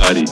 Ari.